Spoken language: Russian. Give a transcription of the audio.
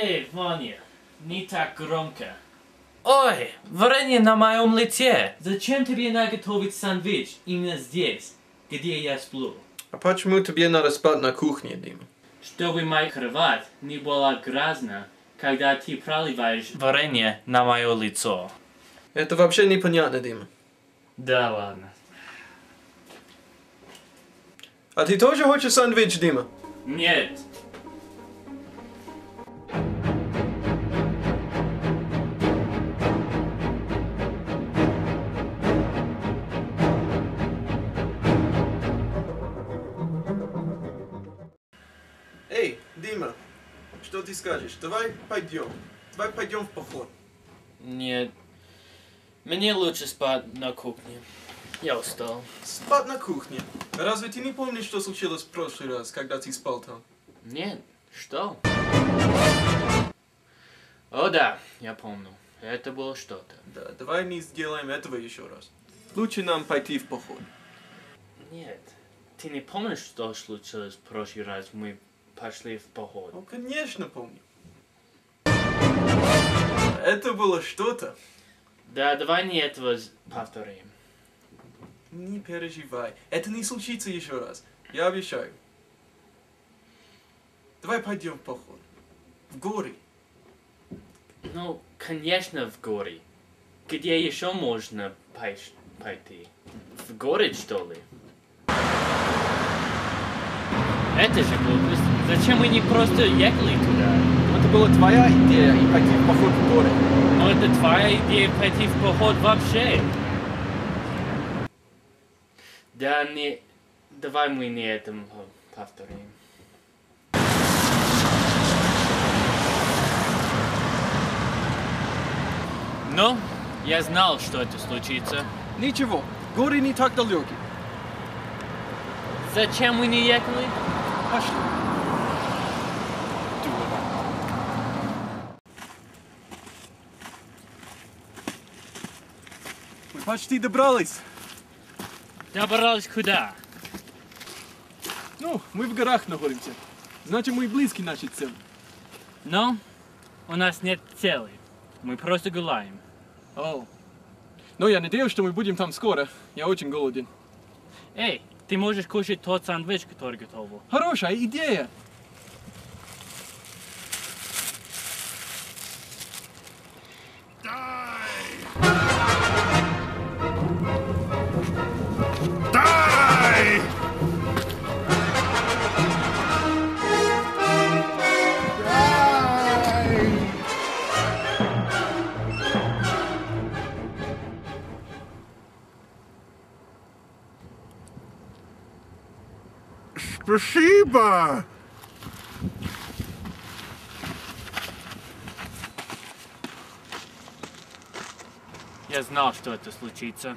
Эй, Ваня, не так громко. Ой, варенье на моем лице. Зачем тебе наготовить сэндвич именно здесь, где я сплю? А почему тебе надо спать на кухне, Дима? Чтобы моя кровать не была грязна, когда ты проливаешь... Варенье на мое лицо. Это вообще непонятно, Дима. Да ладно. А ты тоже хочешь сэндвич, Дима? Нет. Что ты скажешь? Давай пойдем. Давай пойдем в поход. Нет. Мне лучше спать на кухне. Я устал. Спать на кухне. Разве ты не помнишь, что случилось в прошлый раз, когда ты спал там? Нет, что? О да, я помню. Это было что-то. Да, давай не сделаем этого еще раз. Лучше нам пойти в поход. Нет. Ты не помнишь, что случилось в прошлый раз? Мы пошли в поход. Ну, конечно, помню. Это было что-то. Да, давай не этого повторим. Не переживай. Это не случится еще раз. Я обещаю. Давай пойдем в поход. В горы. Ну, конечно, в горе. Где еще можно пойти? В город, что ли? Это же глупость. Зачем мы не просто ехали туда? Это была твоя идея и пойти в поход в горы. Но это твоя идея пойти в поход вообще. Да не... Давай мы не этом по- повторим. Ну, я знал, что это случится. Ничего, горы не так далеки. Зачем мы не ехали? Пошли. Мы почти добрались. Добрались куда? Ну, мы в горах находимся. Значит, мы близки нашей цели. Но у нас нет цели. Мы просто гуляем. О. Но я надеюсь, что мы будем там скоро. Я очень голоден. Эй, ты можешь кушать тот сэндвич, который готовил. Хорошая идея. Спасибо! Я знал, что это случится.